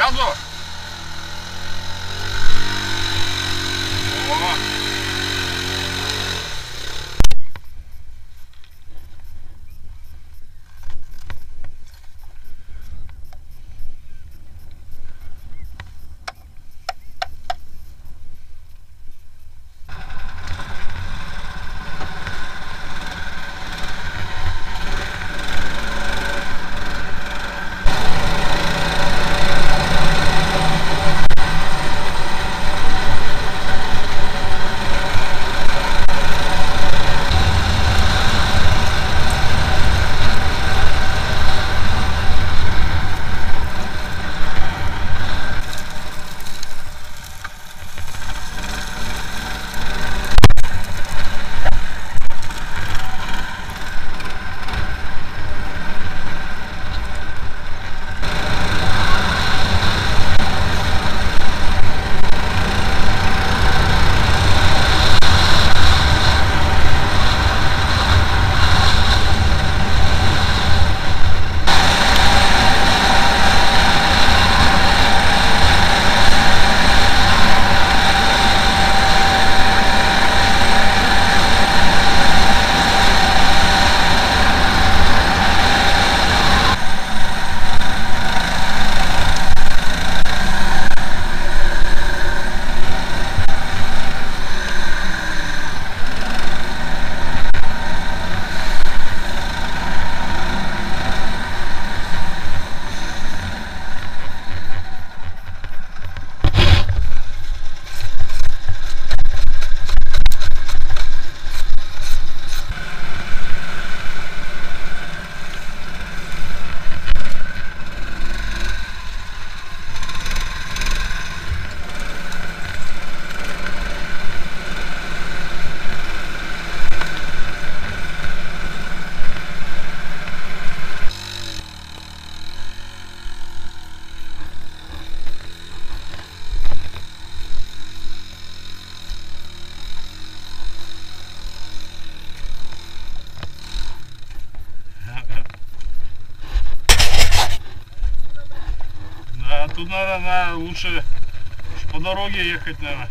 Газу! Тут надо на, лучше по дороге ехать, наверное.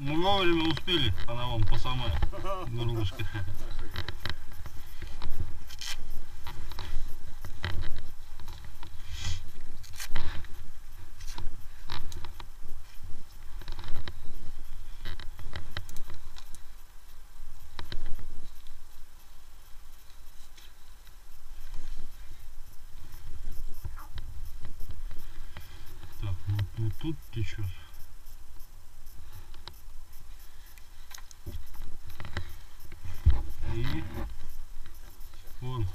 Мы вовремя успели, она вон по самой горлышке. Так, вот, вот тут течет. И вон.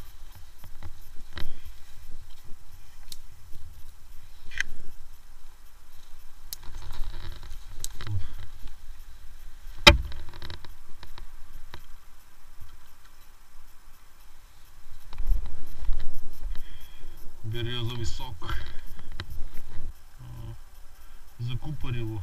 Березовый сок. А, Закупорило.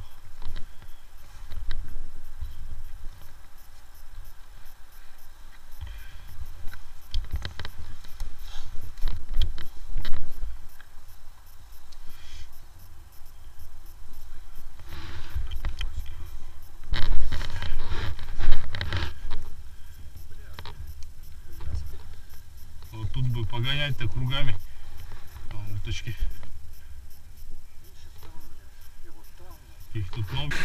Погонять-то кругами. Там уточки. Их тут много.